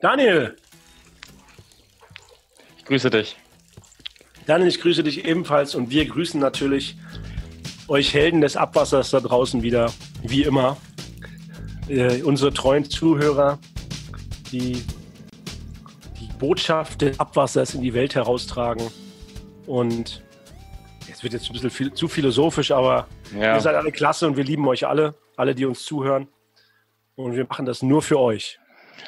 Daniel! Ich grüße dich. Daniel, ich grüße dich ebenfalls und wir grüßen natürlich euch Helden des Abwassers da draußen wieder, wie immer. Äh, unsere treuen Zuhörer, die die Botschaft des Abwassers in die Welt heraustragen. Und es wird jetzt ein bisschen viel, zu philosophisch, aber Ja. ihr seid alle klasse und wir lieben euch alle, alle, die uns zuhören. Und wir machen das nur für euch.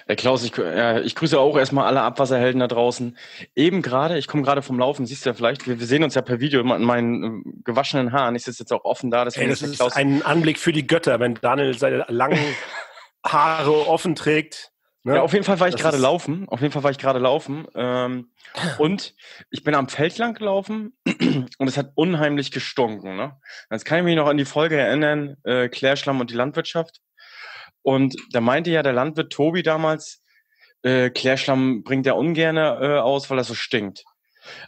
Herr Klaus, ich, ja, ich grüße auch erstmal alle Abwasserhelden da draußen. Eben gerade, ich komme gerade vom Laufen, siehst du ja vielleicht, wir, wir sehen uns ja per Video in meinen äh, gewaschenen Haaren. Ich sitze jetzt auch offen da, Ey, deswegen das ist Klaus. ein Anblick für die Götter, wenn Daniel seine langen Haare offen trägt. Ne? Ja, auf jeden Fall war ich Das gerade laufen. Auf jeden Fall war ich gerade laufen. Ähm, und ich bin am Feld lang gelaufen und es hat unheimlich gestunken. Ne? Jetzt kann ich mich noch an die Folge erinnern, äh, Klärschlamm und die Landwirtschaft. Und da meinte ja der Landwirt Tobi damals, äh, Klärschlamm bringt er ungern äh, aus, weil er so stinkt.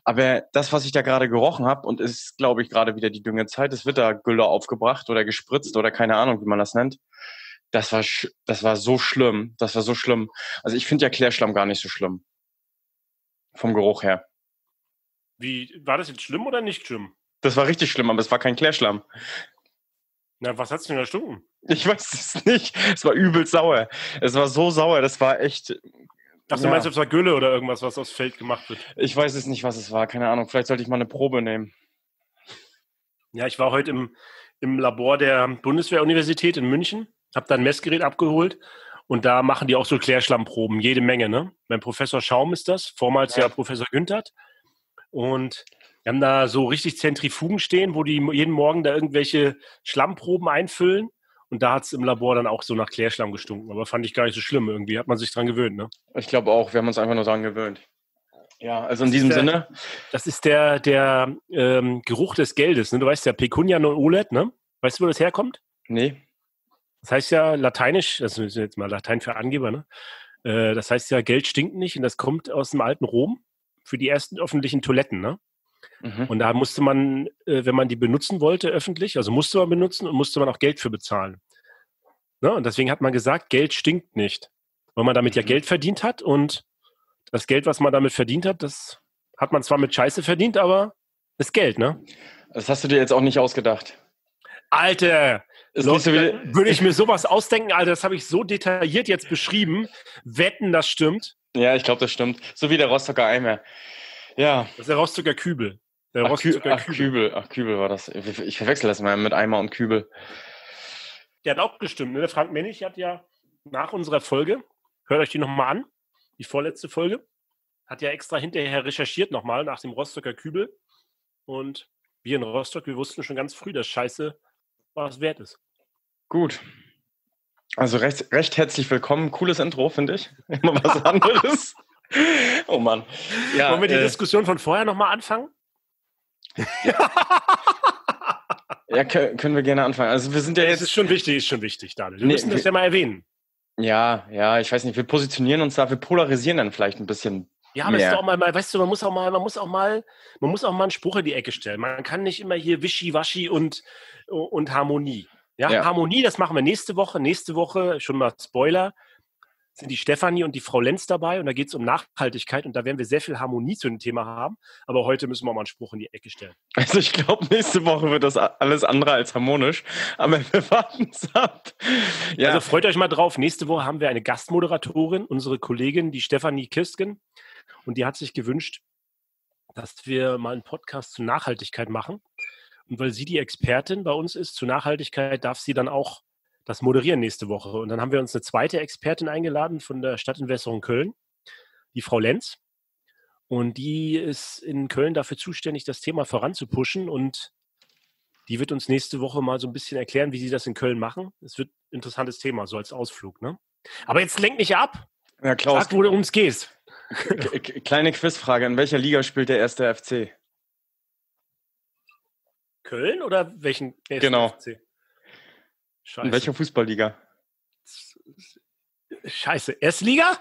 Aber das, was ich da gerade gerochen habe, und es ist, glaube ich, gerade wieder die Düngezeit, es wird da Gülle aufgebracht oder gespritzt oder keine Ahnung, wie man das nennt. Das war, das war so schlimm. Das war so schlimm. Also ich finde ja Klärschlamm gar nicht so schlimm. Vom Geruch her. Wie, war das jetzt schlimm oder nicht schlimm? Das war richtig schlimm, aber es war kein Klärschlamm. Na, was hat's denn da stunken? Ich weiß es nicht. Es war übel sauer. Es war so sauer, das war echt. Ach, du Ja. meinst, es war Gülle oder irgendwas, was aufs Feld gemacht wird? Ich weiß es nicht, was es war. Keine Ahnung. Vielleicht sollte ich mal eine Probe nehmen. Ja, ich war heute im, im Labor der Bundeswehruniversität in München, habe da ein Messgerät abgeholt und da machen die auch so Klärschlammproben, jede Menge, ne? Beim Professor Schaum ist das, vormals ja, Ja. Professor Günthert. Und wir haben da so richtig Zentrifugen stehen, wo die jeden Morgen da irgendwelche Schlammproben einfüllen. Und da hat's im Labor dann auch so nach Klärschlamm gestunken. Aber fand ich gar nicht so schlimm. Irgendwie hat man sich dran gewöhnt, ne? Ich glaube auch, wir haben uns einfach nur daran gewöhnt. Ja, also in diesem der- Sinne. Das ist der, der ähm, Geruch des Geldes. Ne? Du weißt ja, Pecunia non olet, ne? Weißt du, wo das herkommt? Nee. Das heißt ja lateinisch, das ist jetzt mal Latein für Angeber, ne? Äh, das heißt ja, Geld stinkt nicht und das kommt aus dem alten Rom für die ersten öffentlichen Toiletten, ne? Mhm. Und da musste man, äh, wenn man die benutzen wollte, öffentlich, also musste man benutzen und musste man auch Geld für bezahlen. Ne? Und deswegen hat man gesagt, Geld stinkt nicht. Weil man damit ja Mhm. Geld verdient hat und das Geld, was man damit verdient hat, das hat man zwar mit Scheiße verdient, aber ist Geld, ne? Das hast du dir jetzt auch nicht ausgedacht. Alter, Leute, so würde ich mir sowas ausdenken, Alter, das habe ich so detailliert jetzt beschrieben. Wetten, das stimmt. ja, ich glaube, das stimmt. So wie der Rostocker Eimer. Ja. Das ist der Rostocker Kübel. Der Ach, Kü Rostocker ach, Kübel. Ach, Kübel war das. Ich ich verwechsel das mal mit Eimer und Kübel. Der hat auch gestimmt. Ne? Der Frank Mennig hat ja nach unserer Folge, hört euch die nochmal an, die vorletzte Folge, hat ja extra hinterher recherchiert nochmal nach dem Rostocker Kübel. Und wir in Rostock, wir wussten schon ganz früh, dass Scheiße was wert ist. Gut. Also recht, recht herzlich willkommen. Cooles Intro, finde ich. Immer was anderes. oh Mann. Ja, Wollen wir die äh, Diskussion von vorher nochmal anfangen? ja kö- können wir gerne anfangen. Also wir sind ja Das jetzt. ist schon wichtig, ist schon wichtig, Daniel. Wir Nee, müssen das wir- ja mal erwähnen. Ja, ja, ich weiß nicht, wir positionieren uns da, wir polarisieren dann vielleicht ein bisschen. Ja, aber es ist auch mal, mal, weißt du, man muss auch mal, man muss auch mal, man muss auch mal einen Spruch in die Ecke stellen. Man kann nicht immer hier Wischiwaschi und, und Harmonie. Ja, Ja. Harmonie, das machen wir nächste Woche. Nächste Woche, schon mal Spoiler, sind die Stefanie und die Frau Lenz dabei und da geht es um Nachhaltigkeit und da werden wir sehr viel Harmonie zu dem Thema haben. Aber heute müssen wir mal einen Spruch in die Ecke stellen. Also ich glaube, nächste Woche wird das alles andere als harmonisch. Aber wir warten es ab. Ja, Also freut euch mal drauf. Nächste Woche haben wir eine Gastmoderatorin, unsere Kollegin, die Stefanie Kirsten. Und die hat sich gewünscht, dass wir mal einen Podcast zur Nachhaltigkeit machen. Und weil sie die Expertin bei uns ist zur Nachhaltigkeit, darf sie dann auch das moderieren nächste Woche. Und dann haben wir uns eine zweite Expertin eingeladen von der Stadtentwässerung Köln, die Frau Lenz. Und die ist in Köln dafür zuständig, das Thema voranzupushen. Und die wird uns nächste Woche mal so ein bisschen erklären, wie sie das in Köln machen. Es wird ein interessantes Thema, so als Ausflug. Ne? Aber jetzt lenk nicht ab. ja Klaus, Sag, worum es geht. k- k- kleine Quizfrage. In welcher Liga spielt der erste FC? Köln oder welchen? ersten Genau. FC? Scheiße. In welcher Fußballliga? Scheiße. Erstliga?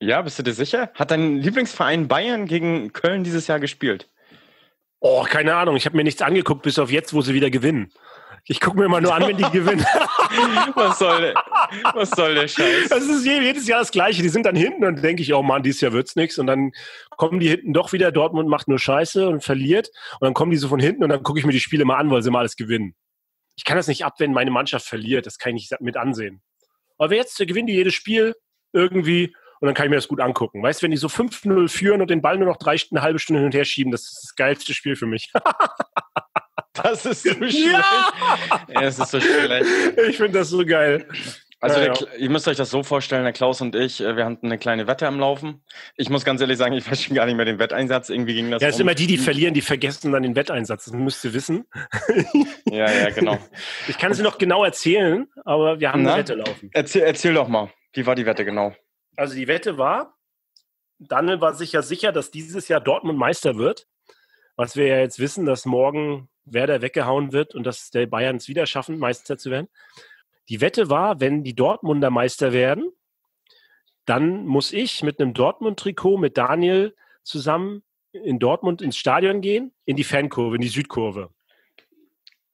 Ja, bist du dir sicher? Hat dein Lieblingsverein Bayern gegen Köln dieses Jahr gespielt? Oh, keine Ahnung. Ich habe mir nichts angeguckt, bis auf jetzt, wo sie wieder gewinnen. Ich gucke mir immer nur an, wenn die gewinnen. Was soll Was soll der Scheiß? Das ist jedes Jahr das Gleiche. Die sind dann hinten und denke ich, oh Mann, dieses Jahr wird's nichts. Und dann kommen die hinten doch wieder. Dortmund macht nur Scheiße und verliert. Und dann kommen die so von hinten und dann gucke ich mir die Spiele mal an, weil sie mal alles gewinnen. Ich kann das nicht ab, wenn meine Mannschaft verliert. Das kann ich nicht mit ansehen. Aber jetzt gewinnen die jedes Spiel irgendwie und dann kann ich mir das gut angucken. Weißt du, wenn die so 5-0 führen und den Ball nur noch drei, eine halbe Stunde hin und her schieben, das ist das geilste Spiel für mich. Das ist so schlecht. Ja, es ist so schlecht. Ich finde das so geil. Also ja, der, ihr müsst euch das so vorstellen, der Klaus und ich, äh, wir hatten eine kleine Wette am Laufen. Ich muss ganz ehrlich sagen, ich weiß schon gar nicht mehr den Wetteinsatz. Irgendwie ging das. Ja, es um. ist immer die, die verlieren, die vergessen dann den Wetteinsatz. Das müsst ihr wissen. Ja, ja, genau. Ich kann es noch genau erzählen, aber wir haben Na? eine Wette laufen. Erzähl, erzähl doch mal, wie war die Wette genau? Also die Wette war, Daniel war sich ja sicher, dass dieses Jahr Dortmund Meister wird. Was wir ja jetzt wissen, dass morgen Werder weggehauen wird und dass der Bayern es wieder schaffen, Meister zu werden. Die Wette war, wenn die Dortmunder Meister werden, dann muss ich mit einem Dortmund-Trikot mit Daniel zusammen in Dortmund ins Stadion gehen, in die Fankurve, in die Südkurve.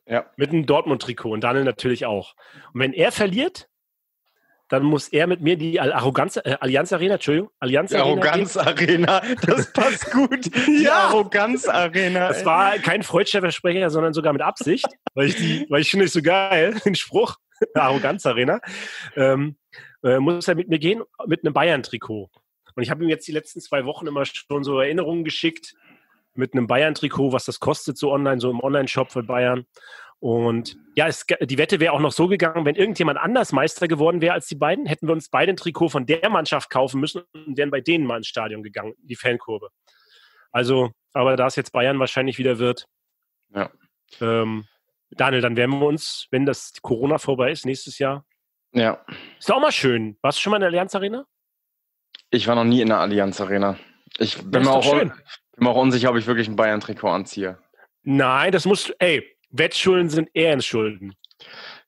Ja. Mit einem Dortmund-Trikot und Daniel natürlich auch. Und wenn er verliert, dann muss er mit mir die Arroganz, äh, Allianz Arena, Entschuldigung, Allianz Arena. Arroganz Arena, das passt gut. Die ja. Arroganz Arena. Das war kein freudscher Versprecher, sondern sogar mit Absicht, weil ich die, weil ich finde es so geil, den Spruch, Arroganz Arena. Ähm, äh, muss er mit mir gehen mit einem Bayern-Trikot. Und ich habe ihm jetzt die letzten zwei Wochen immer schon so Erinnerungen geschickt mit einem Bayern-Trikot, was das kostet, so online, so im Online-Shop von Bayern. Und ja, es, die Wette wäre auch noch so gegangen, wenn irgendjemand anders Meister geworden wäre als die beiden, hätten wir uns beide ein Trikot von der Mannschaft kaufen müssen und wären bei denen mal ins Stadion gegangen, die Fankurve. Also, aber da es jetzt Bayern wahrscheinlich wieder wird, ja. ähm, Daniel, dann werden wir uns, wenn das Corona vorbei ist, nächstes Jahr. Ja. Ist auch mal schön. Warst du schon mal in der Allianz Arena? Ich war noch nie in der Allianz Arena. Ich bin, mir auch, bin mir auch unsicher, ob ich wirklich ein Bayern-Trikot anziehe. Nein, das musst du, ey, Wettschulden sind Ehrenschulden.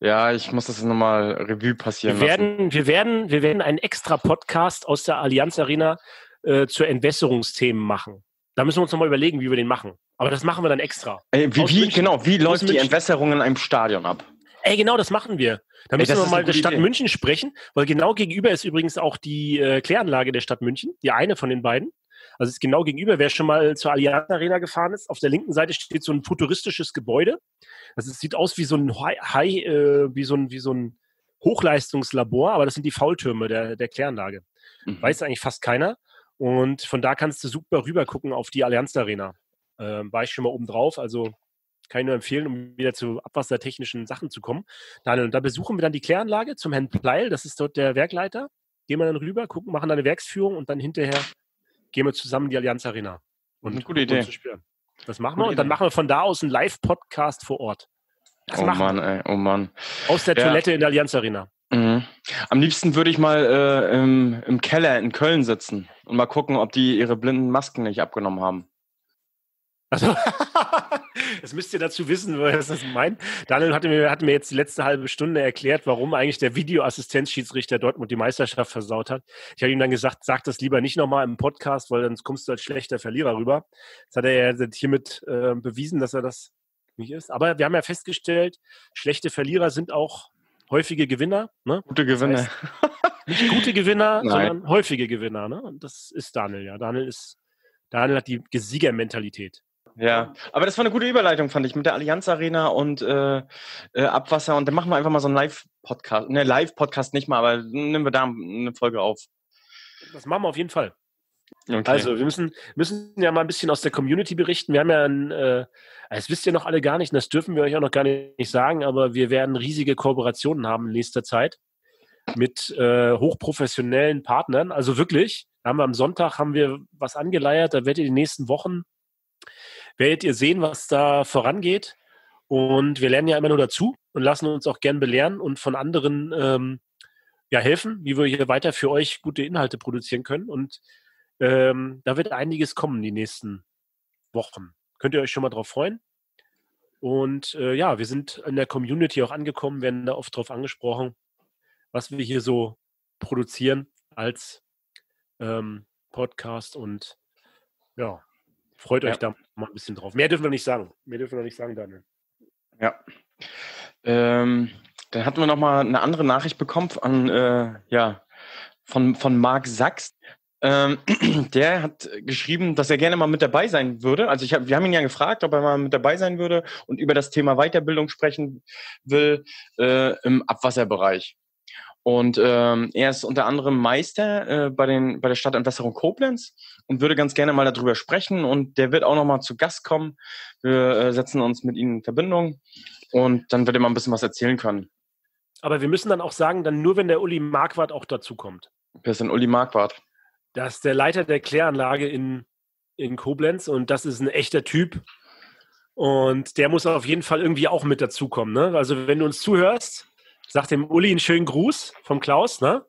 Ja, ich muss das nochmal Revue passieren wir werden, lassen. Wir werden, wir werden einen extra Podcast aus der Allianz Arena äh, zu Entwässerungsthemen machen. Da müssen wir uns nochmal überlegen, wie wir den machen. Aber das machen wir dann extra. Ey, wie, wie genau, wie läuft die Entwässerung in einem Stadion ab? Ey, genau, das machen wir. Da müssen Ey, wir mal der Stadt Idee. München sprechen, weil genau gegenüber ist übrigens auch die äh, Kläranlage der Stadt München, die eine von den beiden. Also es ist genau gegenüber. Wer schon mal zur Allianz Arena gefahren ist, auf der linken Seite steht so ein futuristisches Gebäude. Das ist, sieht aus wie so ein High, äh, wie so ein, wie so ein Hochleistungslabor, aber das sind die Faultürme der, der Kläranlage. Mhm. Weiß eigentlich fast keiner. Und von da kannst du super rüber gucken auf die Allianz Arena. Ähm, war ich schon mal oben drauf, also kann ich nur empfehlen, um wieder zu abwassertechnischen Sachen zu kommen. Daniel, und da besuchen wir dann die Kläranlage zum Herrn Pleil, das ist dort der Werkleiter. Gehen wir dann rüber, gucken, machen da eine Werksführung und dann hinterher gehen wir zusammen in die Allianz Arena. Und eine gute Idee. Das machen wir und dann machen wir von da aus einen Live-Podcast vor Ort. Das oh Mann, ey, oh Mann. Aus der ja. Toilette in der Allianz Arena. Mhm. Am liebsten würde ich mal äh, im, im Keller in Köln sitzen und mal gucken, ob die ihre blinden Masken nicht abgenommen haben. Also, das müsst ihr dazu wissen, was das meint. Daniel hatte mir, hatte mir jetzt die letzte halbe Stunde erklärt, warum eigentlich der Videoassistenzschiedsrichter Dortmund die Meisterschaft versaut hat. Ich habe ihm dann gesagt, sag das lieber nicht nochmal im Podcast, weil sonst kommst du als schlechter Verlierer rüber. Das hat er ja hiermit äh, bewiesen, dass er das nicht ist. Aber wir haben ja festgestellt, schlechte Verlierer sind auch häufige Gewinner. Ne? Gute Gewinner. Das heißt, nicht gute Gewinner, sondern häufige Gewinner. Ne? Und das ist Daniel, ja. Daniel ist, Daniel hat die Siegermentalität. Ja, aber das war eine gute Überleitung, fand ich, mit der Allianz Arena und äh, äh, Abwasser. Und dann machen wir einfach mal so einen Live-Podcast. Ne, Live-Podcast nicht mal, aber nehmen wir da eine Folge auf. Das machen wir auf jeden Fall. Okay. Also, wir müssen, müssen ja mal ein bisschen aus der Community berichten. Wir haben ja ein, äh, das wisst ihr noch alle gar nicht, und das dürfen wir euch auch noch gar nicht sagen, aber wir werden riesige Kooperationen haben in nächster Zeit mit äh, hochprofessionellen Partnern. Also wirklich, haben wir am Sonntag haben wir was angeleiert, da werdet ihr die nächsten Wochen werdet ihr sehen, was da vorangeht. Und wir lernen ja immer nur dazu und lassen uns auch gern belehren und von anderen ähm, ja, helfen, wie wir hier weiter für euch gute Inhalte produzieren können. Und ähm, da wird einiges kommen die nächsten Wochen. Könnt ihr euch schon mal drauf freuen? Und äh, ja, wir sind in der Community auch angekommen, werden da oft drauf angesprochen, was wir hier so produzieren als ähm, Podcast und ja, Freut euch da mal ein bisschen drauf. Mehr dürfen wir nicht sagen. Mehr dürfen wir nicht sagen, Daniel. Ja. Ähm, Dann hatten wir nochmal eine andere Nachricht bekommen an, äh, ja, von, von Marc Sachs. Ähm, der hat geschrieben, dass er gerne mal mit dabei sein würde. Also ich hab, wir haben ihn ja gefragt, ob er mal mit dabei sein würde und über das Thema Weiterbildung sprechen will äh, im Abwasserbereich. Und ähm, er ist unter anderem Meister äh, bei, den, bei der Stadtentwässerung Koblenz und würde ganz gerne mal darüber sprechen. Und der wird auch noch mal zu Gast kommen. Wir äh, setzen uns mit ihm in Verbindung und dann wird er mal ein bisschen was erzählen können. Aber wir müssen dann auch sagen, dann nur wenn der Uli Marquardt auch dazu kommt. Wer ist denn Uli Marquardt? Das ist der Leiter der Kläranlage in, in Koblenz und das ist ein echter Typ. Und der muss auf jeden Fall irgendwie auch mit dazukommen. Ne? Also wenn du uns zuhörst, sag dem Uli einen schönen Gruß vom Klaus. Ne?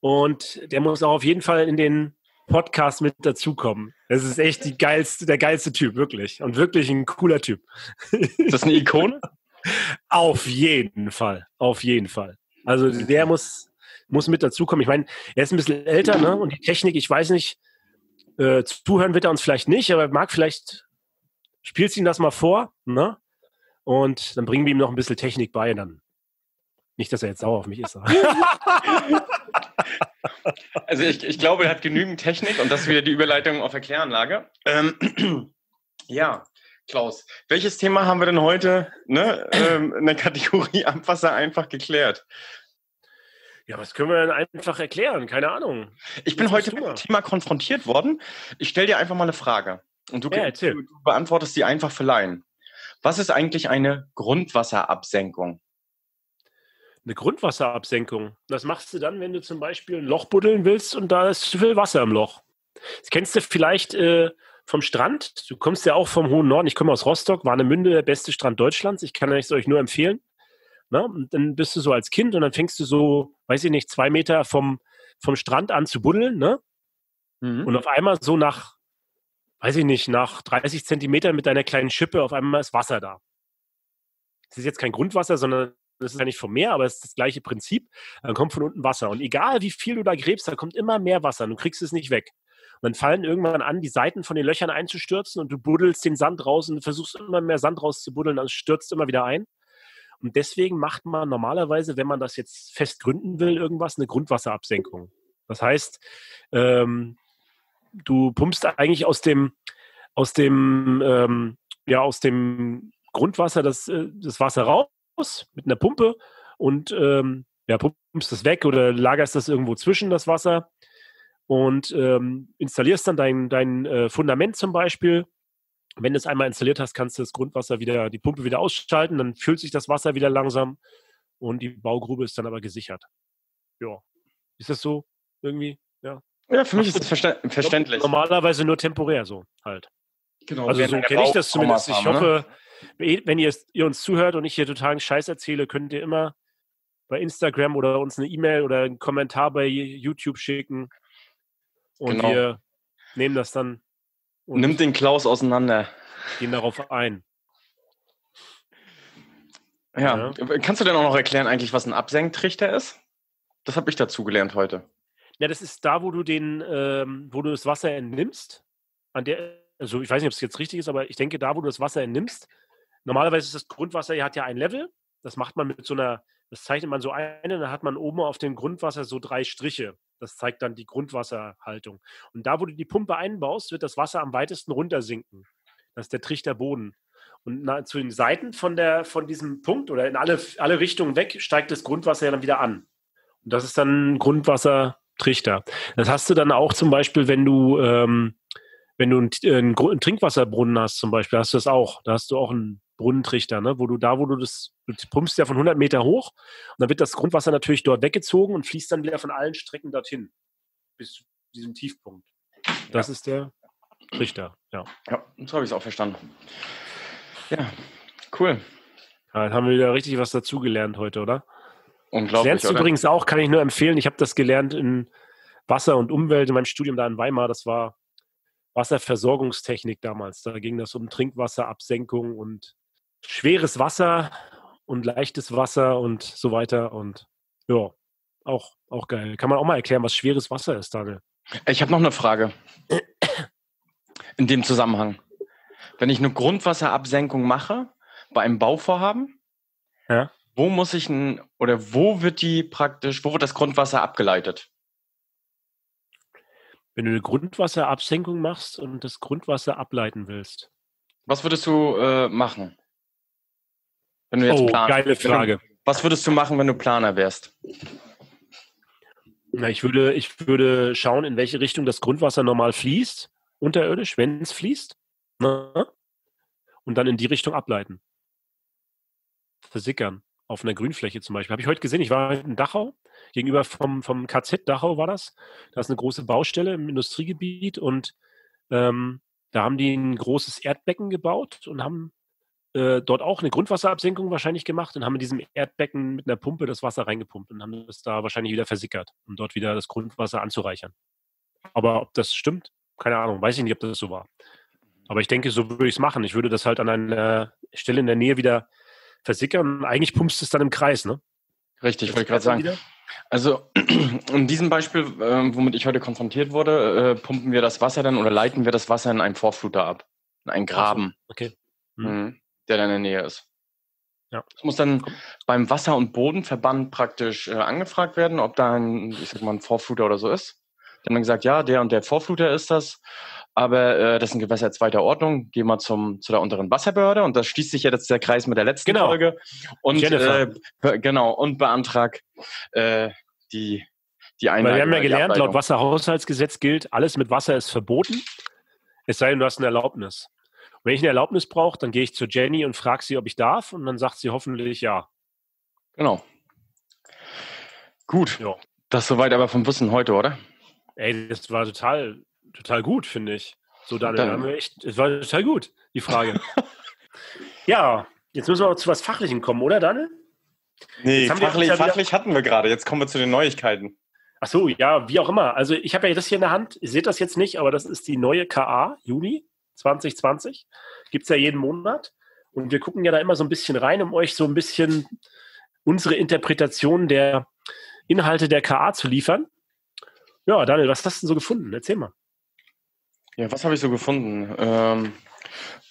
Und der muss auch auf jeden Fall in den Podcast mit dazukommen. Das ist echt die geilste, der geilste Typ, wirklich. Und wirklich ein cooler Typ. Ist das eine Ikone? auf jeden Fall. Auf jeden Fall. Also der muss, muss mit dazukommen. Ich meine, er ist ein bisschen älter, ne? Und die Technik, ich weiß nicht, äh, zuhören wird er uns vielleicht nicht, aber mag vielleicht, spielst ihm das mal vor, ne? Und dann bringen wir ihm noch ein bisschen Technik bei, dann. Nicht, dass er jetzt sauer auf mich ist. also ich, ich glaube, er hat genügend Technik und das ist wieder die Überleitung auf Erkläranlage. Ähm, ja, Klaus, welches Thema haben wir denn heute ne, ähm, in der Kategorie Abwasser einfach geklärt? Ja, was können wir denn einfach erklären? Keine Ahnung. Ich bin heute mit dem Thema konfrontiert worden. Ich stelle dir einfach mal eine Frage. Und du, ja, du, du beantwortest die einfach für Laien. Was ist eigentlich eine Grundwasserabsenkung? Eine Grundwasserabsenkung. Was machst du dann, wenn du zum Beispiel ein Loch buddeln willst und da ist zu viel Wasser im Loch? Das kennst du vielleicht äh, vom Strand. Du kommst ja auch vom hohen Norden. Ich komme aus Rostock, Warnemünde, der beste Strand Deutschlands. Ich kann es euch nur empfehlen. Ne? Und dann bist du so als Kind und dann fängst du so, weiß ich nicht, zwei Meter vom, vom Strand an zu buddeln. Ne? Mhm. Und auf einmal so nach, weiß ich nicht, nach 30 Zentimetern mit deiner kleinen Schippe, auf einmal ist Wasser da. Es ist jetzt kein Grundwasser, sondern das ist ja nicht vom Meer, aber es ist das gleiche Prinzip. Dann kommt von unten Wasser. Und egal wie viel du da gräbst, da kommt immer mehr Wasser. Du kriegst es nicht weg. Und dann fallen irgendwann an, die Seiten von den Löchern einzustürzen und du buddelst den Sand raus und versuchst immer mehr Sand rauszubuddeln, dann stürzt immer wieder ein. Und deswegen macht man normalerweise, wenn man das jetzt fest gründen will, irgendwas, eine Grundwasserabsenkung. Das heißt, ähm, du pumpst eigentlich aus dem, aus dem, ähm, ja, aus dem Grundwasser das, äh, das Wasser raus mit einer Pumpe und ähm, ja, pumpst das weg oder lagerst das irgendwo zwischen das Wasser und ähm, installierst dann dein, dein äh, Fundament zum Beispiel wenn du es einmal installiert hast, kannst du das Grundwasser wieder, die Pumpe wieder ausschalten, dann füllt sich das Wasser wieder langsam und die Baugrube ist dann aber gesichert. Ja. Ist das so irgendwie? Ja. Ja, für mich ist das verständlich. Normalerweise nur temporär so halt. Genau. Also so kenne ich das zumindest. Ich ne? hoffe, ne? Wenn ihr, ihr, uns zuhört und ich hier totalen Scheiß erzähle, könnt ihr immer bei Instagram oder uns eine E-Mail oder einen Kommentar bei YouTube schicken. Und genau. wir nehmen das dann und Nimmt den Klaus auseinander. Gehen darauf ein. Ja. ja. Kannst du denn auch noch erklären eigentlich, was ein Absenktrichter ist? Das habe ich dazu gelernt heute. Ja, das ist da, wo du den, ähm, wo du das Wasser entnimmst. An der, also ich weiß nicht, ob es jetzt richtig ist, aber ich denke, da, wo du das Wasser entnimmst, normalerweise ist das Grundwasser ja hat ja ein Level. Das macht man mit so einer, das zeichnet man so ein, dann hat man oben auf dem Grundwasser so drei Striche. Das zeigt dann die Grundwasserhaltung. Und da, wo du die Pumpe einbaust, wird das Wasser am weitesten runtersinken. Das ist der Trichter Boden. Und na, zu den Seiten von, der, von diesem Punkt oder in alle, alle Richtungen weg steigt das Grundwasser ja dann wieder an. Und das ist dann Grundwassertrichter. Das hast du dann auch zum Beispiel, wenn du, ähm, wenn du einen, einen, einen Trinkwasserbrunnen hast, zum Beispiel, hast du das auch. Da hast du auch einen Brunnentrichter, ne? wo du da, wo du das, du pumpst ja von 100 Meter hoch und dann wird das Grundwasser natürlich dort weggezogen und fließt dann wieder von allen Strecken dorthin bis zu diesem Tiefpunkt. Das ja. ist der Trichter, ja. Ja, so habe ich es auch verstanden. Ja, cool. Ja, jetzt haben wir wieder richtig was dazugelernt heute, oder? Unglaublich. Lernst du übrigens auch, kann ich nur empfehlen. Ich habe das gelernt in Wasser und Umwelt in meinem Studium da in Weimar. Das war Wasserversorgungstechnik damals. Da ging das um Trinkwasserabsenkung und schweres Wasser und leichtes Wasser und so weiter. Und ja, auch, auch geil. Kann man auch mal erklären, was schweres Wasser ist, Daniel? Ich habe noch eine Frage. In dem Zusammenhang. Wenn ich eine Grundwasserabsenkung mache bei einem Bauvorhaben, ja. wo muss ich ein, oder wo wird die praktisch, wo wird das Grundwasser abgeleitet? Wenn du eine Grundwasserabsenkung machst und das Grundwasser ableiten willst. Was würdest du äh, machen? Wenn du jetzt oh, Plan- geile Frage. Was würdest du machen, wenn du Planer wärst? Na, ich würde, ich würde schauen, in welche Richtung das Grundwasser normal fließt, unterirdisch, wenn es fließt. Ne? Und dann in die Richtung ableiten. Versickern. Auf einer Grünfläche zum Beispiel. Habe ich heute gesehen, ich war in Dachau, gegenüber vom, vom KZ Dachau war das. Da ist eine große Baustelle im Industriegebiet und ähm, da haben die ein großes Erdbecken gebaut und haben äh, dort auch eine Grundwasserabsenkung wahrscheinlich gemacht und haben in diesem Erdbecken mit einer Pumpe das Wasser reingepumpt und haben das da wahrscheinlich wieder versickert, um dort wieder das Grundwasser anzureichern. Aber ob das stimmt, keine Ahnung, weiß ich nicht, ob das so war. Aber ich denke, so würde ich es machen. Ich würde das halt an einer Stelle in der Nähe wieder versickern und eigentlich pumpst es dann im Kreis, ne? Richtig, wollte ich gerade sagen. wieder. Also in diesem Beispiel, äh, womit ich heute konfrontiert wurde, äh, pumpen wir das Wasser dann oder leiten wir das Wasser in einen Vorfluter ab. In einen Graben, Okay. Hm. mhm, der dann in der Nähe ist. Ja. Es muss dann beim Wasser- und Bodenverband praktisch äh, angefragt werden, ob da ein, ich sag mal, ein Vorfluter oder so ist. Die haben dann gesagt, ja, der und der Vorfluter ist das, aber äh, das ist ein Gewässer zweiter Ordnung. Geh mal zum, zu der unteren Wasserbehörde und das schließt sich ja jetzt der Kreis mit der letzten Genau. Folge. Und äh, genau, und beantrag äh, die, die Einleitung. Weil wir haben ja gelernt, laut. Wasserhaushaltsgesetz gilt, alles mit Wasser ist verboten, es sei denn, du hast eine Erlaubnis. Wenn ich eine Erlaubnis brauche, dann gehe ich zu Jenny und frage sie, ob ich darf und dann sagt sie hoffentlich ja. Genau. Gut. Ja. Das soweit aber vom Wissen heute, oder? Ey, das war total, total gut, finde ich. So, Daniel, Dann- da haben wir echt, es war total gut, die Frage. ja, jetzt müssen wir auch zu was Fachlichem kommen, oder, Daniel? Nee, fachlich, ja fachlich hatten wir gerade. Jetzt kommen wir zu den Neuigkeiten. Ach so, ja, wie auch immer. Also ich habe ja das hier in der Hand. Ihr seht das jetzt nicht, aber das ist die neue KA, Juni 2020. Gibt es ja jeden Monat. Und wir gucken ja da immer so ein bisschen rein, um euch so ein bisschen unsere Interpretation der Inhalte der KA zu liefern. Ja, Daniel, was hast du denn so gefunden? Erzähl mal. Ja, was habe ich so gefunden? Ähm,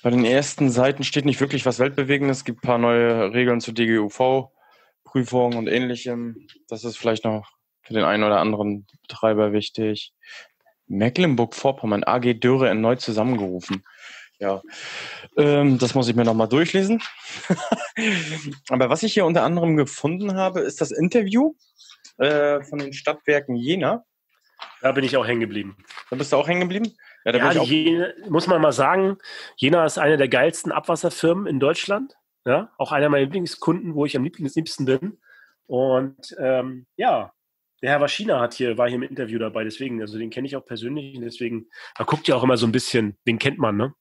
bei den ersten Seiten steht nicht wirklich was Weltbewegendes. Es gibt ein paar neue Regeln zur DGUV-Prüfung und ähnlichem. Das ist vielleicht noch für den einen oder anderen Betreiber wichtig. Mecklenburg-Vorpommern, AG Dürre erneut zusammengerufen. Ja, ähm, das muss ich mir nochmal durchlesen. Aber was ich hier unter anderem gefunden habe, ist das Interview äh, von den Stadtwerken Jena. Da bin ich auch hängen geblieben. Da bist du auch hängen geblieben? Ja, da Ja, bin ich auch Jena, muss man mal sagen, Jena ist eine der geilsten Abwasserfirmen in Deutschland. Ja, auch einer meiner Lieblingskunden, wo ich am liebsten- liebsten bin. Und ähm, ja, der Herr Waschina hat hier, war hier im Interview dabei, deswegen, also den kenne ich auch persönlich und deswegen, man guckt ja auch immer so ein bisschen, wen kennt man, ne?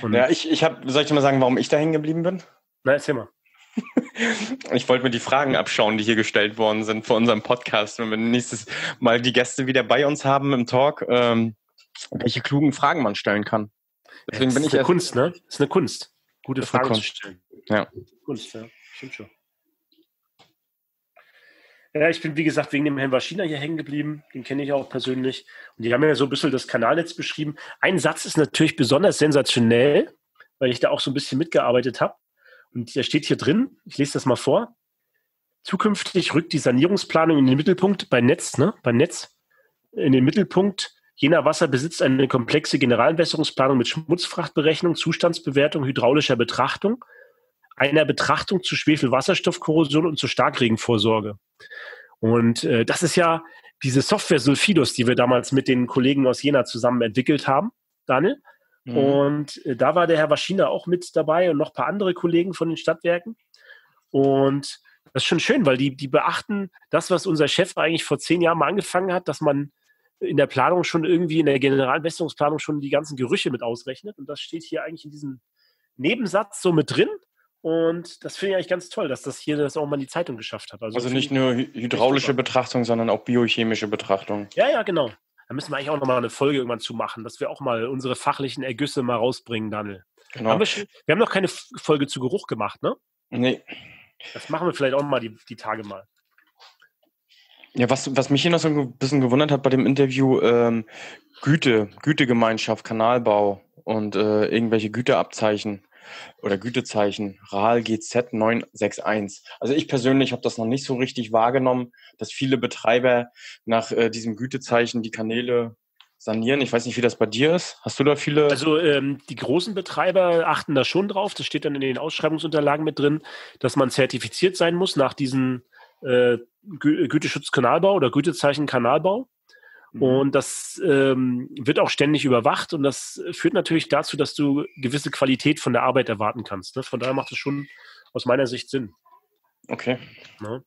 Und, Ja, ich, ich habe, soll ich dir mal sagen, warum ich da hängen geblieben bin? na, erzähl mal. Ich wollte mir die Fragen abschauen, die hier gestellt worden sind für unseren Podcast, wenn wir nächstes Mal die Gäste wieder bei uns haben im Talk, ähm, welche klugen Fragen man stellen kann. Deswegen das bin ist ich eine Kunst, ne? Das ist eine Kunst, gute Fragen zu stellen. Ja. Kunst, ja, stimmt schon. Ja, ich bin, wie gesagt, wegen dem Herrn Waschina hier hängen geblieben. Den kenne ich auch persönlich. Und die haben ja so ein bisschen das Kanalnetz beschrieben. Ein Satz ist natürlich besonders sensationell, weil ich da auch so ein bisschen mitgearbeitet habe. Und der steht hier drin. Ich lese das mal vor. Zukünftig rückt die Sanierungsplanung in den Mittelpunkt bei Netz, ne? Beim Netz in den Mittelpunkt. Jener Wasser besitzt eine komplexe Generalentwässerungsplanung mit Schmutzfrachtberechnung, Zustandsbewertung, hydraulischer Betrachtung, einer Betrachtung zu Schwefelwasserstoffkorrosion und zur Starkregenvorsorge. Und äh, das ist ja diese Software Sulfidos, die wir damals mit den Kollegen aus Jena zusammen entwickelt haben, Daniel. Mhm. Und äh, da war der Herr Waschina auch mit dabei und noch ein paar andere Kollegen von den Stadtwerken. Und das ist schon schön, weil die, die beachten das, was unser Chef eigentlich vor zehn Jahren mal angefangen hat, dass man in der Planung schon irgendwie, in der Generalwässerungsplanung schon die ganzen Gerüche mit ausrechnet. Und das steht hier eigentlich in diesem Nebensatz so mit drin. Und das finde ich eigentlich ganz toll, dass das hier das auch mal in die Zeitung geschafft hat. also finde nicht ich- nur hy- hydraulische. Betrachtung, sondern auch biochemische Betrachtung. Ja, ja, genau. Da müssen wir eigentlich auch nochmal eine Folge irgendwann zu machen, dass wir auch mal unsere fachlichen Ergüsse mal rausbringen, Daniel. Genau. Haben wir, schon, wir haben noch keine Folge zu Geruch gemacht, ne? Nee. Das machen wir vielleicht auch mal die, die Tage mal. Ja, was, was mich hier noch so ein bisschen gewundert hat bei dem Interview, ähm, Güte, Gütegemeinschaft, Kanalbau und äh, irgendwelche Güteabzeichen. Oder Gütezeichen RAL GZ 961. Also ich persönlich habe das noch nicht so richtig wahrgenommen, dass viele Betreiber nach äh, diesem Gütezeichen die Kanäle sanieren. Ich weiß nicht, wie das bei dir ist. Hast du da viele? Also ähm, die großen Betreiber achten da schon drauf. Das steht dann in den Ausschreibungsunterlagen mit drin, dass man zertifiziert sein muss nach diesem äh, Gü Güteschutzkanalbau oder Gütezeichen Kanalbau. Mhm. Und das ähm, wird auch ständig überwacht und das führt natürlich dazu, dass du gewisse Qualität von der Arbeit erwarten kannst. Ne? Von daher macht es schon aus meiner Sicht Sinn. Okay. Ne?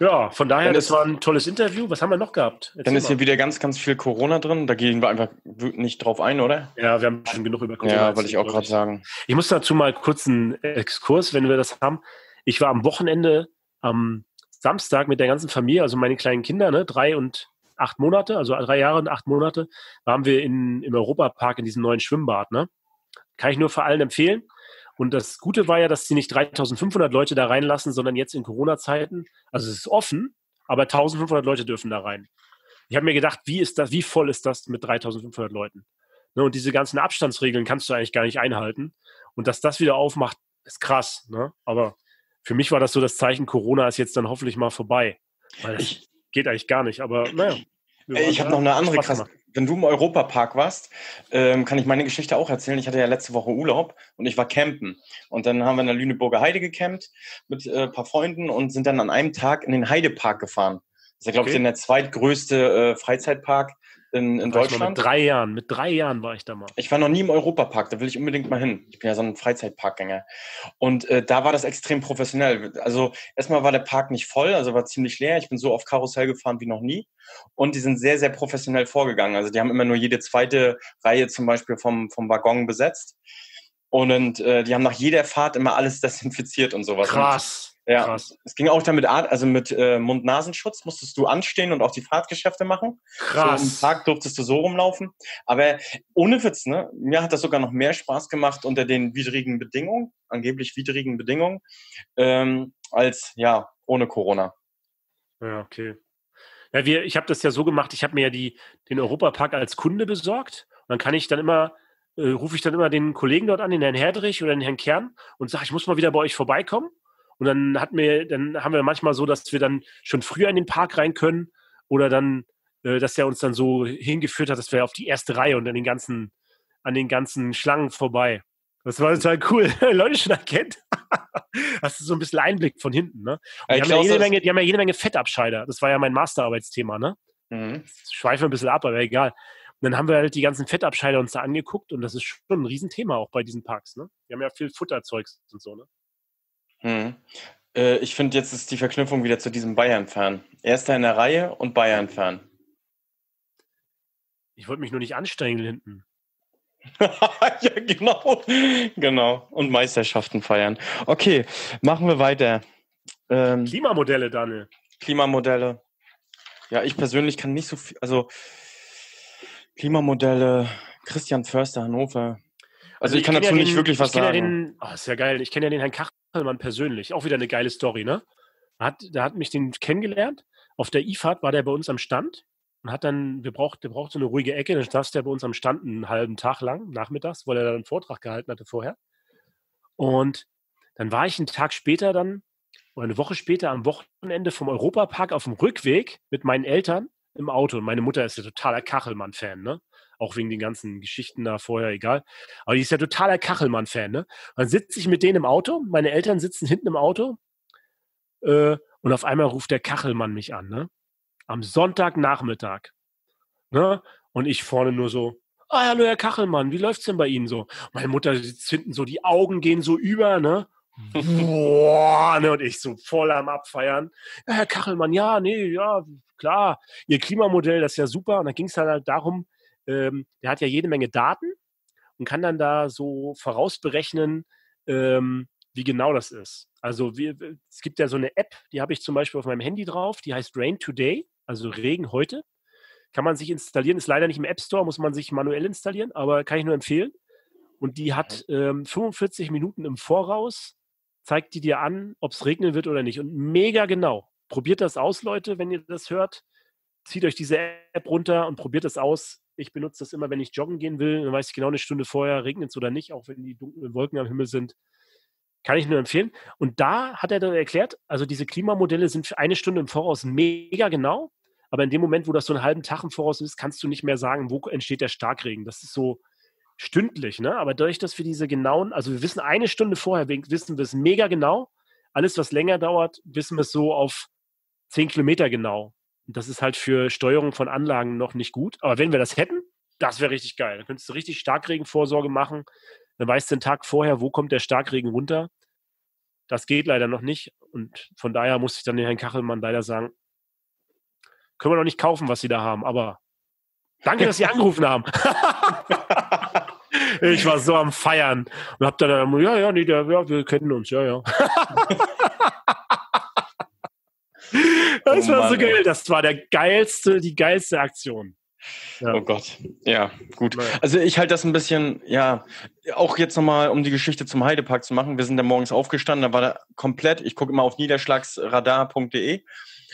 Ja, von daher, dann das ist, war ein tolles Interview. Was haben wir noch gehabt? Erzähl dann ist mal. hier wieder ganz, ganz viel Corona drin. Da gehen wir einfach nicht drauf ein, oder? Ja, wir haben schon genug über Corona. Ja, wollte ich auch gerade sagen. Ich muss dazu mal kurz einen Exkurs, wenn wir das haben. Ich war am Wochenende am Samstag mit der ganzen Familie, also meine kleinen Kinder, ne, drei und acht Monate, also drei Jahre und acht Monate, waren wir in, im Europapark in diesem neuen Schwimmbad. Ne? Kann ich nur für allen empfehlen. Und das Gute war ja, dass sie nicht 3500 Leute da reinlassen, sondern jetzt in Corona-Zeiten, also es ist offen, aber 1500 Leute dürfen da rein. Ich habe mir gedacht, wie ist das, wie voll ist das mit 3500 Leuten? Ne, und diese ganzen Abstandsregeln kannst du eigentlich gar nicht einhalten. Und dass das wieder aufmacht, ist krass. Ne? Aber für mich war das so das Zeichen, Corona ist jetzt dann hoffentlich mal vorbei. Weil ich, geht eigentlich gar nicht, aber naja. Ich habe noch eine andere krass. Wenn du im Europapark warst, ähm, kann ich meine Geschichte auch erzählen. Ich hatte ja letzte Woche Urlaub und ich war campen. Und dann haben wir in der Lüneburger Heide gecampt mit äh, ein paar Freunden und sind dann an einem Tag in den Heidepark gefahren. Das ist ja, glaube okay. ich, der zweitgrößte äh, Freizeitpark in, in Deutschland. Mit drei Jahren, mit drei Jahren war ich da mal. Ich war noch nie im Europapark, da will ich unbedingt mal hin. Ich bin ja so ein Freizeitparkgänger. Und äh, da war das extrem professionell. Also erstmal war der Park nicht voll, also war ziemlich leer. Ich bin so auf Karussell gefahren wie noch nie. Und die sind sehr, sehr professionell vorgegangen. Also die haben immer nur jede zweite Reihe zum Beispiel vom, vom Waggon besetzt. Und äh, die haben nach jeder Fahrt immer alles desinfiziert und sowas. Krass. Ja, Krass. es ging auch damit, also mit äh, Mund-Nasenschutz musstest du anstehen und auch die Fahrtgeschäfte machen. Krass. So, Im Tag durftest du so rumlaufen. Aber ohne Witz, ne? Mir hat das sogar noch mehr Spaß gemacht unter den widrigen Bedingungen, angeblich widrigen Bedingungen, ähm, als ja, ohne Corona. Ja, okay. Ja, wir, ich habe das ja so gemacht, ich habe mir ja die, den Europapark als Kunde besorgt. Und dann kann ich dann immer, äh, rufe ich dann immer den Kollegen dort an, den Herrn Herdrich oder den Herrn Kern und sage, ich muss mal wieder bei euch vorbeikommen. Und dann hatten wir, dann haben wir manchmal so, dass wir dann schon früher in den Park rein können oder dann, äh, dass der uns dann so hingeführt hat, dass wir auf die erste Reihe und an den ganzen, an den ganzen Schlangen vorbei. Das war total cool. Leute schon erkennt. Hast du so ein bisschen Einblick von hinten, ne? Die haben, ja jede Menge, die haben ja jede Menge Fettabscheider. Das war ja mein Masterarbeitsthema, ne? Mhm. Schweife ein bisschen ab, aber egal. Und dann haben wir halt die ganzen Fettabscheider uns da angeguckt und das ist schon ein Riesenthema auch bei diesen Parks, ne? Wir haben ja viel Futterzeugs und so, ne? Mhm. Äh, ich finde, jetzt ist die Verknüpfung wieder zu diesem Bayern-Fan. Erster in der Reihe und Bayern-Fan. Ich wollte mich nur nicht anstrengen hinten. ja, genau. Genau. Und Meisterschaften feiern. Okay, machen wir weiter. Ähm, Klimamodelle, Daniel. Klimamodelle. Ja, ich persönlich kann nicht so viel, also Klimamodelle, Christian Förster, Hannover. Also, also ich, ich kann dazu ja nicht wirklich was sagen. Ja den, oh, ist ja geil. Ich kenne ja den Herrn Kach Kachelmann persönlich. Auch wieder eine geile Story, ne? Hat, der hat mich den kennengelernt. Auf der IFAHrt war der bei uns am Stand und hat dann, wir braucht, der braucht so eine ruhige Ecke, dann saß der bei uns am Stand einen halben Tag lang, nachmittags, weil er dann einen Vortrag gehalten hatte vorher. Und dann war ich einen Tag später dann, oder eine Woche später am Wochenende vom Europapark auf dem Rückweg mit meinen Eltern im Auto. Und meine Mutter ist ja totaler Kachelmann-Fan, ne? Auch wegen den ganzen Geschichten da vorher, egal. Aber die ist ja totaler Kachelmann-Fan, ne? Dann sitze ich mit denen im Auto, meine Eltern sitzen hinten im Auto äh, und auf einmal ruft der Kachelmann mich an, ne? Am Sonntagnachmittag. Ne? Und ich vorne nur so, ah, hallo Herr Kachelmann, wie läuft's denn bei Ihnen so? Meine Mutter sitzt hinten so, die Augen gehen so über, ne? Boah, ne, und ich so voll am Abfeiern. Ja, Herr Kachelmann, ja, nee, ja, klar, Ihr Klimamodell, das ist ja super. Und dann ging es halt darum, ähm, der hat ja jede Menge Daten und kann dann da so vorausberechnen, ähm, wie genau das ist. Also wir, es gibt ja so eine App, die habe ich zum Beispiel auf meinem Handy drauf, die heißt Rain Today, also Regen heute. Kann man sich installieren, ist leider nicht im App Store, muss man sich manuell installieren, aber kann ich nur empfehlen. Und die hat ähm, 45 Minuten im Voraus, zeigt die dir an, ob es regnen wird oder nicht. Und mega genau. Probiert das aus, Leute, wenn ihr das hört zieht euch diese App runter und probiert es aus. Ich benutze das immer, wenn ich joggen gehen will. Dann weiß ich genau eine Stunde vorher, regnet es oder nicht, auch wenn die dunklen Wolken am Himmel sind. Kann ich nur empfehlen. Und da hat er dann erklärt, also diese Klimamodelle sind für eine Stunde im Voraus mega genau. Aber in dem Moment, wo das so einen halben Tag im Voraus ist, kannst du nicht mehr sagen, wo entsteht der Starkregen. Das ist so stündlich, ne? Aber dadurch, dass wir diese genauen, also wir wissen eine Stunde vorher, wissen wir es mega genau. Alles, was länger dauert, wissen wir es so auf zehn Kilometer genau. Das ist halt für Steuerung von Anlagen noch nicht gut. Aber wenn wir das hätten, das wäre richtig geil. Dann könntest du richtig Starkregenvorsorge machen. Dann weißt du den Tag vorher, wo kommt der Starkregen runter. Das geht leider noch nicht. Und von daher muss ich dann den Herrn Kachelmann leider sagen, können wir noch nicht kaufen, was Sie da haben. Aber danke, dass Sie angerufen haben. ich war so am Feiern und hab dann, ja, ja, nee, ja, wir kennen uns, ja, ja. Das oh war Mann, so geil. Das war der geilste, die geilste Aktion. Ja. Oh Gott. Ja, gut. Also ich halte das ein bisschen, ja, auch jetzt nochmal, um die Geschichte zum Heidepark zu machen. Wir sind da morgens aufgestanden, da war da komplett, ich gucke immer auf niederschlagsradar.de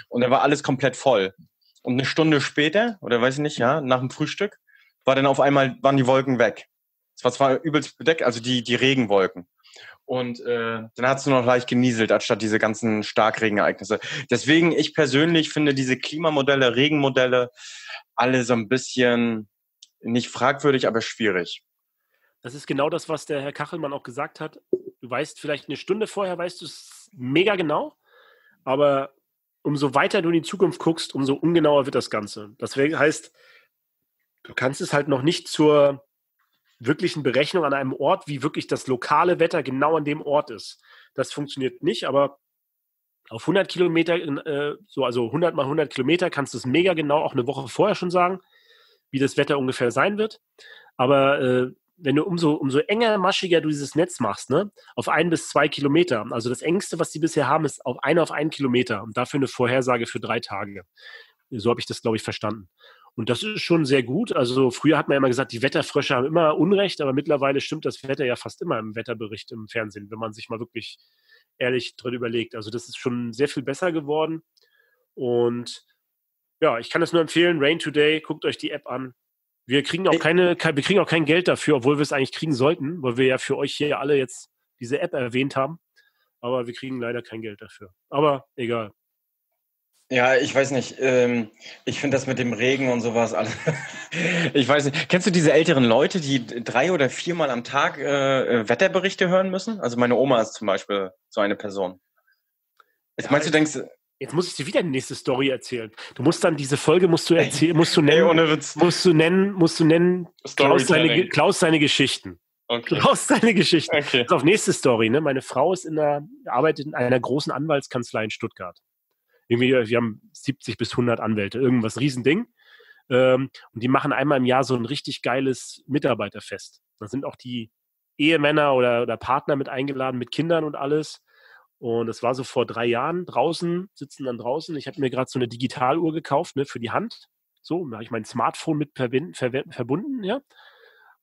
und da war alles komplett voll. Und eine Stunde später, oder weiß ich nicht, ja, nach dem Frühstück, war dann auf einmal, waren die Wolken weg. Es war zwar übelst bedeckt, also die, die Regenwolken. Und äh, dann hat es nur noch leicht genieselt, anstatt diese ganzen Starkregenereignisse. Deswegen, ich persönlich finde diese Klimamodelle, Regenmodelle, alle so ein bisschen nicht fragwürdig, aber schwierig. Das ist genau das, was der Herr Kachelmann auch gesagt hat. Du weißt vielleicht eine Stunde vorher, weißt du es mega genau, aber umso weiter du in die Zukunft guckst, umso ungenauer wird das Ganze. Das heißt, du kannst es halt noch nicht zur wirklichen Berechnung an einem Ort, wie wirklich das lokale Wetter genau an dem Ort ist. Das funktioniert nicht, aber auf 100 Kilometer, äh, so also 100 mal 100 Kilometer, kannst du es mega genau auch eine Woche vorher schon sagen, wie das Wetter ungefähr sein wird. Aber äh, wenn du umso, umso enger, maschiger du dieses Netz machst, ne, auf ein bis zwei Kilometer, also das engste, was die bisher haben, ist auf ein auf einen Kilometer und dafür eine Vorhersage für drei Tage. So habe ich das, glaube ich, verstanden. Und das ist schon sehr gut. Also früher hat man ja immer gesagt, die Wetterfrösche haben immer Unrecht, aber mittlerweile stimmt das Wetter ja fast immer im Wetterbericht im Fernsehen, wenn man sich mal wirklich ehrlich drin überlegt. Also das ist schon sehr viel besser geworden. Und ja, ich kann es nur empfehlen, Rain Today, guckt euch die App an. Wir kriegen auch keine, wir kriegen auch kein Geld dafür, obwohl wir es eigentlich kriegen sollten, weil wir ja für euch hier alle jetzt diese App erwähnt haben. Aber wir kriegen leider kein Geld dafür. Aber egal. Ja, ich weiß nicht. Ähm, ich finde das mit dem Regen und sowas alles. ich weiß nicht. Kennst du diese älteren Leute, die drei oder viermal am Tag äh, Wetterberichte hören müssen? Also meine Oma ist zum Beispiel so eine Person. Jetzt ja, meinst du, denkst Jetzt muss ich dir wieder die nächste Story erzählen. Du musst dann diese Folge musst du erzählen, musst du nennen, Ey, musst du nennen, musst du nennen, Klaus seine, Klaus seine Geschichten. Okay. Klaus seine Geschichten. Okay. auf nächste Story. Ne? Meine Frau ist in der, arbeitet in einer großen Anwaltskanzlei in Stuttgart irgendwie, wir haben 70 bis 100 Anwälte, irgendwas Riesending. Ähm, und die machen einmal im Jahr so ein richtig geiles Mitarbeiterfest. Da sind auch die Ehemänner oder, oder Partner mit eingeladen, mit Kindern und alles. Und das war so vor drei Jahren draußen, sitzen dann draußen. Ich habe mir gerade so eine Digitaluhr gekauft, ne, für die Hand. So, da habe ich mein Smartphone mit verbunden, ja.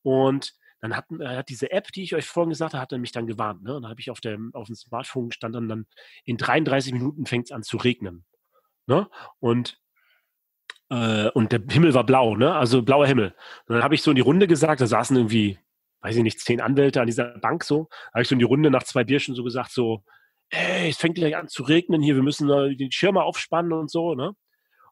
Und dann hat, äh, hat diese App, die ich euch vorhin gesagt habe, hat mich dann gewarnt. Ne? Und da habe ich auf dem, auf dem Smartphone gestanden, dann in 33 Minuten fängt es an zu regnen. Ne? Und, äh, und der Himmel war blau, ne? also blauer Himmel. Und dann habe ich so in die Runde gesagt, da saßen irgendwie, weiß ich nicht, zehn Anwälte an dieser Bank so. Habe ich so in die Runde nach zwei Bierchen so gesagt, so, ey, es fängt gleich an zu regnen hier, wir müssen die Schirme aufspannen und so. Ne?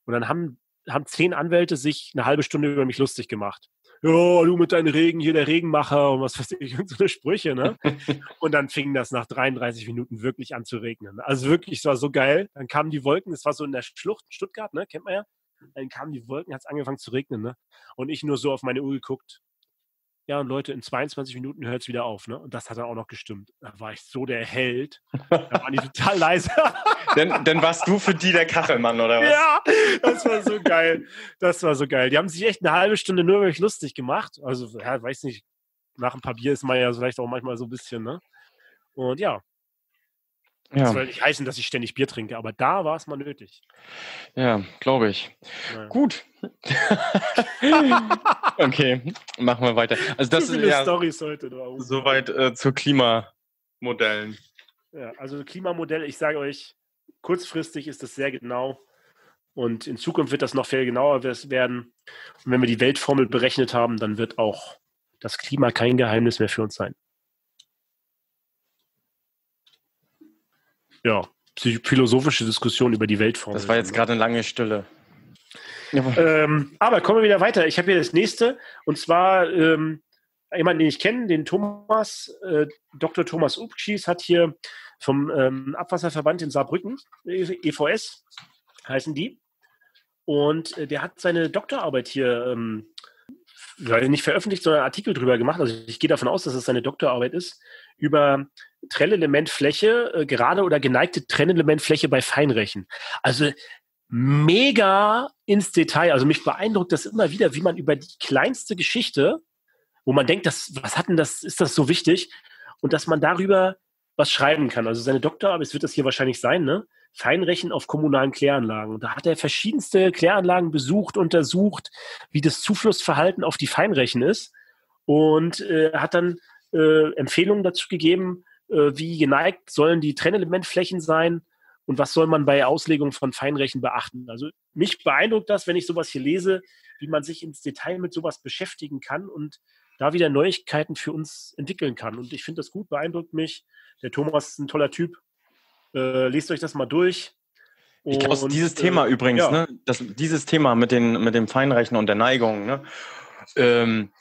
Und dann haben, haben zehn Anwälte sich eine halbe Stunde über mich lustig gemacht ja, du mit deinen Regen, hier der Regenmacher und was weiß ich, und so eine Sprüche, ne? und dann fing das nach 33 Minuten wirklich an zu regnen. Also wirklich, es war so geil. Dann kamen die Wolken, es war so in der Schlucht, Stuttgart, ne? Kennt man ja. Dann kamen die Wolken, hat es angefangen zu regnen, ne? Und ich nur so auf meine Uhr geguckt, ja, und Leute, in 22 Minuten hört es wieder auf, ne? Und das hat dann auch noch gestimmt. Da war ich so der Held. Da waren die total leise. denn, denn warst du für die der Kachelmann, oder was? Ja, das war so geil. Das war so geil. Die haben sich echt eine halbe Stunde nur über mich lustig gemacht. Also, ja, weiß nicht, nach ein paar Bier ist man ja vielleicht auch manchmal so ein bisschen, ne? Und ja, ja. Das soll nicht heißen, dass ich ständig Bier trinke, aber da war es mal nötig. Ja, glaube ich. Ja. Gut. okay, machen wir weiter. Also das ist ja Storys heute. Soweit äh, zu Klimamodellen. Ja, also Klimamodell, ich sage euch, kurzfristig ist das sehr genau und in Zukunft wird das noch viel genauer werden. Und wenn wir die Weltformel berechnet haben, dann wird auch das Klima kein Geheimnis mehr für uns sein. Ja, philosophische Diskussion über die Weltformel. Das war jetzt gerade eine lange Stille. Ähm, aber kommen wir wieder weiter. Ich habe hier das nächste und zwar ähm, jemanden, den ich kenne, den Thomas, äh, Dr. Thomas Upschis hat hier vom ähm, Abwasserverband in Saarbrücken, EVS heißen die. Und äh, der hat seine Doktorarbeit hier ähm, nicht veröffentlicht, sondern Artikel drüber gemacht. Also ich gehe davon aus, dass es seine Doktorarbeit ist, über Trennelementfläche, äh, gerade oder geneigte Trennelementfläche bei Feinrechen. Also mega ins Detail. Also mich beeindruckt das immer wieder, wie man über die kleinste Geschichte, wo man denkt, das, was hat denn das, ist das so wichtig? Und dass man darüber was schreiben kann. Also seine Doktorarbeit, es wird das hier wahrscheinlich sein, ne? Feinrechen auf kommunalen Kläranlagen. Und da hat er verschiedenste Kläranlagen besucht, untersucht, wie das Zuflussverhalten auf die Feinrechen ist und äh, hat dann äh, Empfehlungen dazu gegeben, äh, wie geneigt sollen die Trennelementflächen sein und was soll man bei Auslegung von Feinrechen beachten. Also mich beeindruckt das, wenn ich sowas hier lese, wie man sich ins Detail mit sowas beschäftigen kann und da wieder Neuigkeiten für uns entwickeln kann. Und ich finde das gut, beeindruckt mich. Der Thomas ist ein toller Typ. Äh, lest euch das mal durch. Ich glaube, dieses äh, Thema übrigens, ja. ne, das, dieses Thema mit, den, mit dem Feinrechnen und der Neigung, ne, ähm,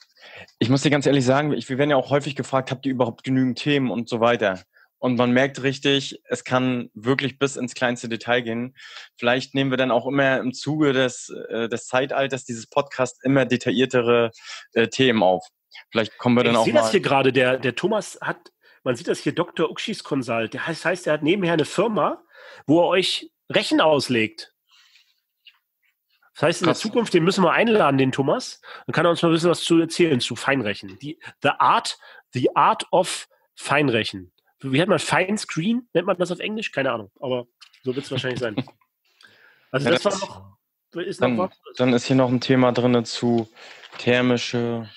ich muss dir ganz ehrlich sagen, ich, wir werden ja auch häufig gefragt, habt ihr überhaupt genügend Themen und so weiter. Und man merkt richtig, es kann wirklich bis ins kleinste Detail gehen. Vielleicht nehmen wir dann auch immer im Zuge des, äh, des Zeitalters dieses Podcasts immer detailliertere äh, Themen auf. Vielleicht kommen wir dann ich auch mal. Ich sehe das hier gerade. Der, der Thomas hat, man sieht das hier, Dr. Uxis Consult. Das heißt, er hat nebenher eine Firma, wo er euch Rechen auslegt. Das heißt, in Krass. der Zukunft, den müssen wir einladen, den Thomas. Dann kann er uns mal ein bisschen was zu erzählen zu Feinrechen. Die, the Art, the Art of Feinrechen. Wie hat man Fine Screen? Nennt man das auf Englisch? Keine Ahnung. Aber so wird es wahrscheinlich sein. Also ja, das, das, war noch, ist dann, noch was? Dann ist hier noch ein Thema drin zu thermische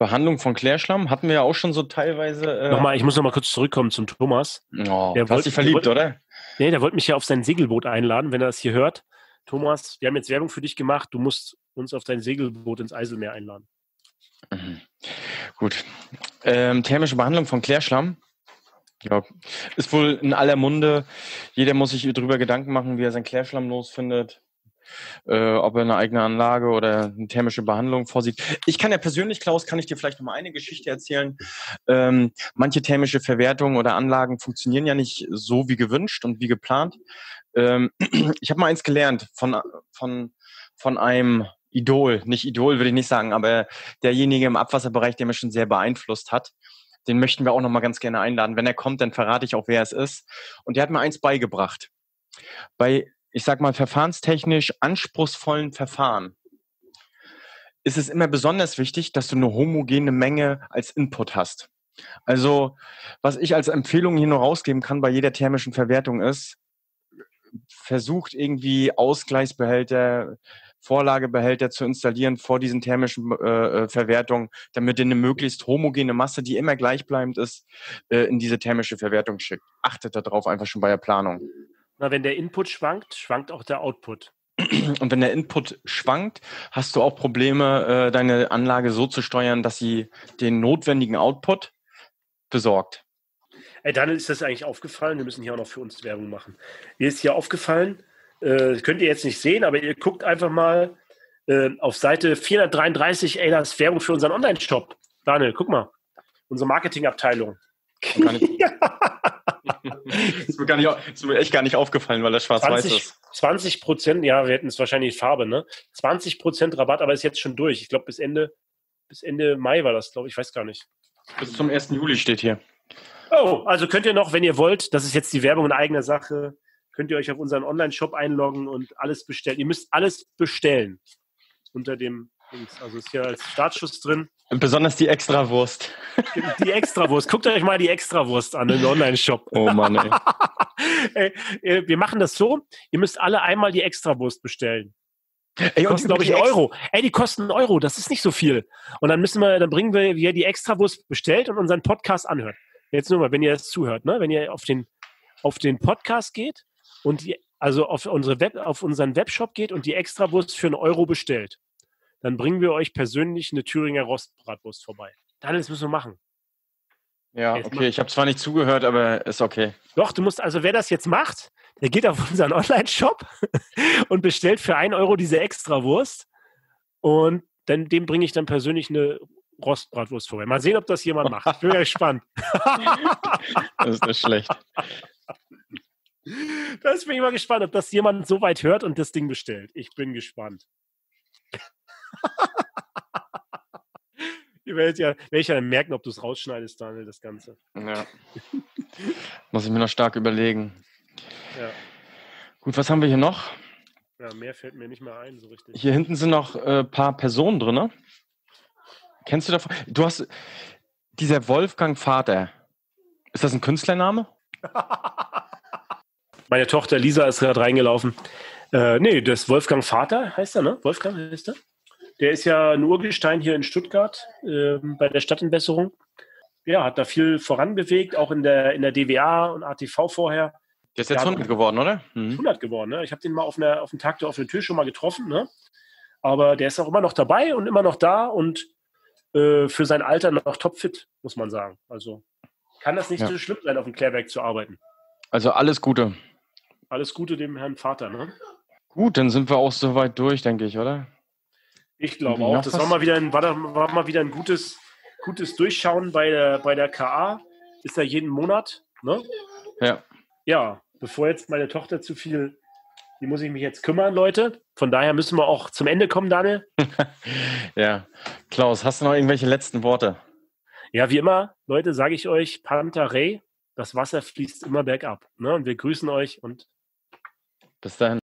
Behandlung von Klärschlamm. Hatten wir ja auch schon so teilweise. Äh nochmal, ich muss noch mal kurz zurückkommen zum Thomas. Oh, der hast dich verliebt, der oder? Nee, der wollte mich ja auf sein Segelboot einladen, wenn er das hier hört. Thomas, wir haben jetzt Werbung für dich gemacht. Du musst uns auf dein Segelboot ins Eiselmeer einladen. Mhm. Gut. Ähm, thermische Behandlung von Klärschlamm. Ja, ist wohl in aller Munde. Jeder muss sich darüber Gedanken machen, wie er sein Klärschlamm losfindet. Äh, ob er eine eigene Anlage oder eine thermische Behandlung vorsieht. Ich kann ja persönlich, Klaus, kann ich dir vielleicht noch mal eine Geschichte erzählen. Ähm, manche thermische Verwertungen oder Anlagen funktionieren ja nicht so wie gewünscht und wie geplant. Ähm, ich habe mal eins gelernt von, von, von einem Idol, nicht Idol würde ich nicht sagen, aber derjenige im Abwasserbereich, der mich schon sehr beeinflusst hat. Den möchten wir auch noch mal ganz gerne einladen. Wenn er kommt, dann verrate ich auch, wer es ist. Und der hat mir eins beigebracht. Bei, ich sag mal, verfahrenstechnisch anspruchsvollen Verfahren ist es immer besonders wichtig, dass du eine homogene Menge als Input hast. Also, was ich als Empfehlung hier nur rausgeben kann bei jeder thermischen Verwertung ist, versucht irgendwie Ausgleichsbehälter, Vorlagebehälter zu installieren vor diesen thermischen äh, äh, Verwertungen, damit ihr eine möglichst homogene Masse, die immer gleichbleibend ist, äh, in diese thermische Verwertung schickt. Achtet darauf einfach schon bei der Planung. Na, wenn der Input schwankt, schwankt auch der Output. Und wenn der Input schwankt, hast du auch Probleme, äh, deine Anlage so zu steuern, dass sie den notwendigen Output besorgt. Ey, dann ist das eigentlich aufgefallen. Wir müssen hier auch noch für uns Werbung machen. Mir ist hier aufgefallen, äh, könnt ihr jetzt nicht sehen, aber ihr guckt einfach mal äh, auf Seite 433, ey, das ist Werbung für unseren Online-Shop. Daniel, guck mal. Unsere Marketingabteilung. ist, mir gar nicht, ist mir echt gar nicht aufgefallen, weil das schwarz-weiß ist. 20 Prozent, ja, wir hätten es wahrscheinlich Farbe, ne? 20 Prozent Rabatt, aber ist jetzt schon durch. Ich glaube, bis Ende, bis Ende Mai war das, glaube ich, ich weiß gar nicht. Bis zum 1. Juli steht hier. Oh, also könnt ihr noch, wenn ihr wollt, das ist jetzt die Werbung in eigener Sache, könnt ihr euch auf unseren Online-Shop einloggen und alles bestellen. Ihr müsst alles bestellen unter dem Also ist hier als Startschuss drin. Besonders die Extrawurst. Die Extrawurst. Guckt euch mal die Extrawurst an im Online-Shop. Oh Mann, ey. ey. Wir machen das so, ihr müsst alle einmal die Extrawurst bestellen. Die kosten, glaube ich, einen Euro. Ey, die kosten einen Euro, das ist nicht so viel. Und dann müssen wir, dann bringen wir, wie ihr die Extrawurst bestellt und unseren Podcast anhört. Jetzt nur mal, wenn ihr das zuhört, ne? wenn ihr auf den, auf den Podcast geht und die, also auf, unsere Web, auf unseren Webshop geht und die Extrawurst für einen Euro bestellt. Dann bringen wir euch persönlich eine Thüringer Rostbratwurst vorbei. Das müssen wir machen. Ja, Jetzt okay. Ich habe zwar nicht zugehört, aber ist okay. Doch, du musst, also wer das jetzt macht, der geht auf unseren Online-Shop und bestellt für 1 Euro diese Extrawurst und dann, dem bringe ich dann persönlich eine Rostbratwurst vorbei. Mal sehen, ob das jemand macht. Ich bin gespannt. Das ist nicht schlecht. Das bin ich mal gespannt, ob das jemand so weit hört und das Ding bestellt. Ich bin gespannt. Ihr werdet ja, werde ich ja dann merken, ob du es rausschneidest, Daniel, das Ganze. Ja. Muss ich mir noch stark überlegen. Ja. Gut, was haben wir hier noch? ja, mehr fällt mir nicht mehr ein, so richtig. Hier hinten sind noch ein äh, paar Personen drin. Ne? Kennst du davon? Du hast dieser Wolfgang Vater. Ist das ein Künstlername? Meine Tochter Lisa ist gerade reingelaufen. Äh, nee, das Wolfgang Vater heißt er, ne? Wolfgang heißt er. Der ist ja ein Urgestein hier in Stuttgart äh, bei der Stadtentwässerung. Ja, hat da viel voranbewegt, auch in der, in der DWA und ATV vorher. Der ist jetzt Ja, 100 geworden, oder? Mhm. 100 geworden. Ne? Ich habe den mal auf, einer, auf dem Tag der offenen Tür schon mal getroffen. Ne? Aber der ist auch immer noch dabei und immer noch da und äh, für sein Alter noch topfit, muss man sagen. Also kann das nicht Ja. so schlimm sein, auf dem Klärwerk zu arbeiten. Also alles Gute. Alles Gute dem Herrn Vater. Ne? Gut, dann sind wir auch soweit durch, denke ich, oder? Ich glaube auch. Das war mal wieder ein, war, da- war mal wieder ein gutes, gutes Durchschauen bei der, bei der KA. Ist ja jeden Monat. Ne? Ja. Ja, bevor jetzt meine Tochter zu viel, die muss ich mich jetzt kümmern, Leute. Von daher müssen wir auch zum Ende kommen, Daniel. Ja. Klaus, hast du noch irgendwelche letzten Worte? Ja, wie immer, Leute, sage ich euch, Pantarei, das Wasser fließt immer bergab. Ne? Und wir grüßen euch und Bis dahin.